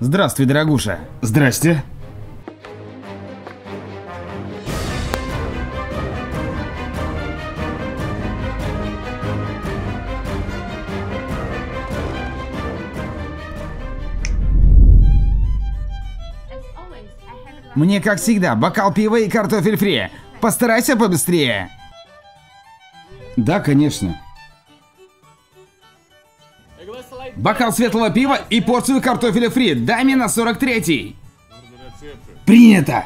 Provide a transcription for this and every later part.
Здравствуй, дорогуша. Здрасте. Мне, как всегда, бокал пива и картофель фри. Постарайся побыстрее. Да, конечно. Бокал светлого пива и порцию картофеля фри. Дай мне на 43-й. Принято!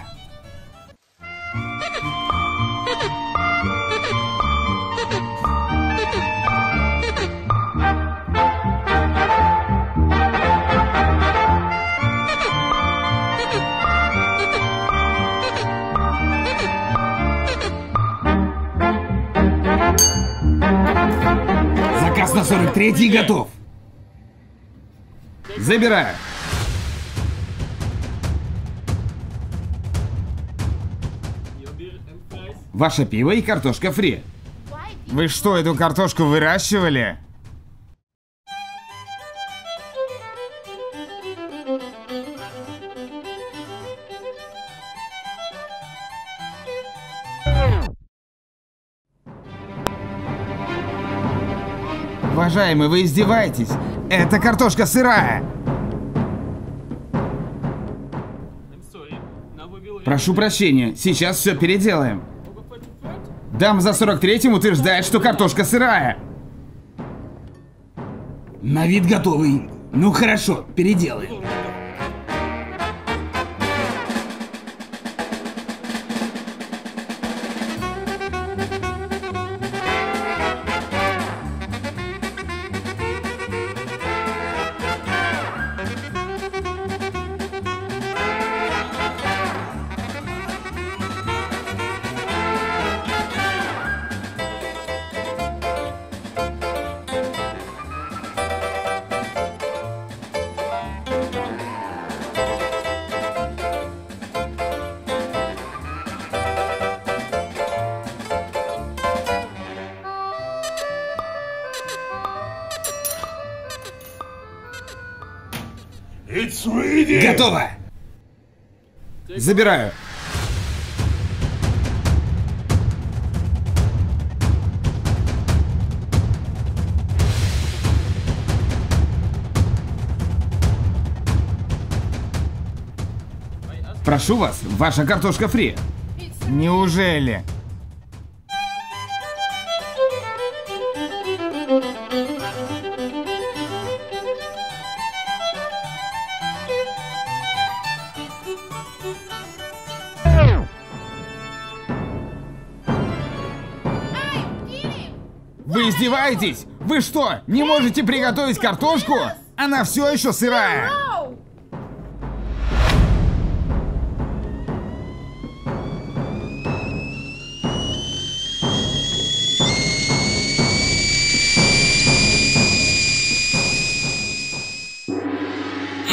Заказ на 43-й готов. Забираю. Ваше пиво и картошка фри. Вы что, эту картошку выращивали? Уважаемый, вы издеваетесь? Это картошка сырая. Прошу прощения, сейчас все переделаем. Дам за 43-м утверждает, что картошка сырая. На вид готовый. Ну хорошо, переделаем. Готово! Забираю. Прошу вас, ваша картошка фри. Неужели? Вы издеваетесь? Вы что, не можете приготовить картошку? Она все еще сырая.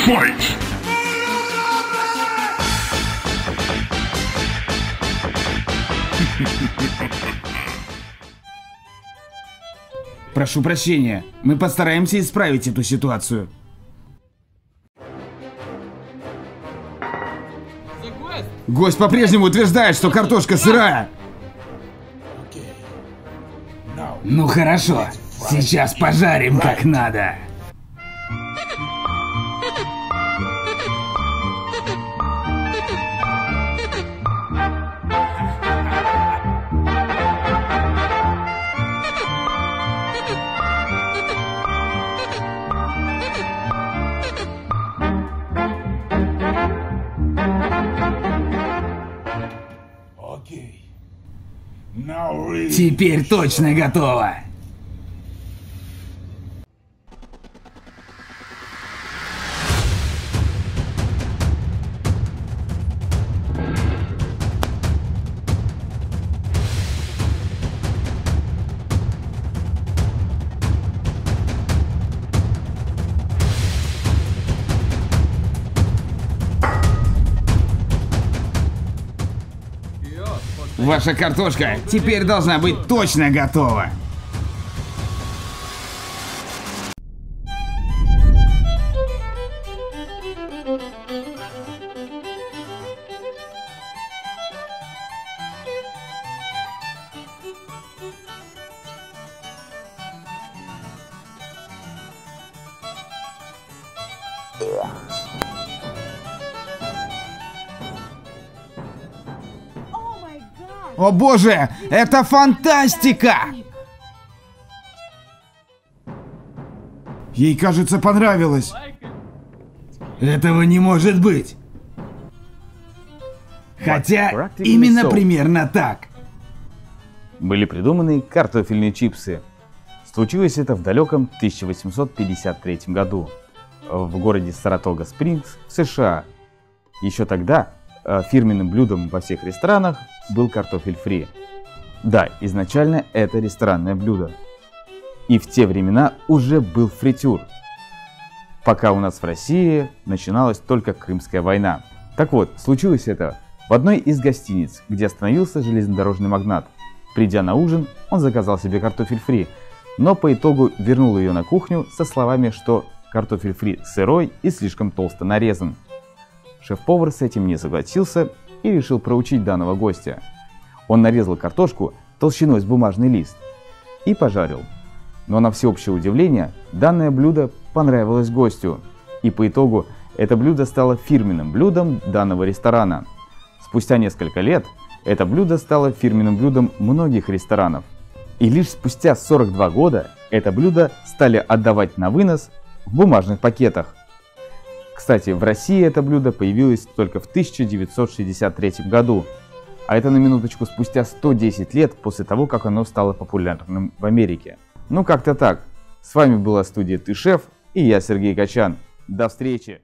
Fight! Прошу прощения, мы постараемся исправить эту ситуацию. Гость по-прежнему утверждает, что картошка сырая. Ну хорошо, сейчас пожарим как надо. Теперь точно готово. Ваша картошка теперь должна быть точно готова. Yeah. О боже, это фантастика! Ей, кажется, понравилось. Этого не может быть. Хотя, именно примерно так. Были придуманы картофельные чипсы. Случилось это в далеком 1853 году в городе Саратога-Спрингс в США. Еще тогда фирменным блюдом во всех ресторанах был картофель фри. Да, изначально это ресторанное блюдо. И в те времена уже был фритюр. Пока у нас в России начиналась только Крымская война. Так вот, случилось это в одной из гостиниц, где остановился железнодорожный магнат. Придя на ужин, он заказал себе картофель фри, но по итогу вернул ее на кухню со словами, что картофель фри сырой и слишком толсто нарезан. Шеф-повар с этим не согласился и решил проучить данного гостя. Он нарезал картошку толщиной с бумажный лист и пожарил. Но на всеобщее удивление, данное блюдо понравилось гостю, и по итогу это блюдо стало фирменным блюдом данного ресторана. Спустя несколько лет это блюдо стало фирменным блюдом многих ресторанов. И лишь спустя 42 года это блюдо стали отдавать на вынос в бумажных пакетах. Кстати, в России это блюдо появилось только в 1963 году, а это на минуточку спустя 110 лет после того, как оно стало популярным в Америке. Ну как-то так. С вами была студия Ты Шеф и я Сергей Качан. До встречи!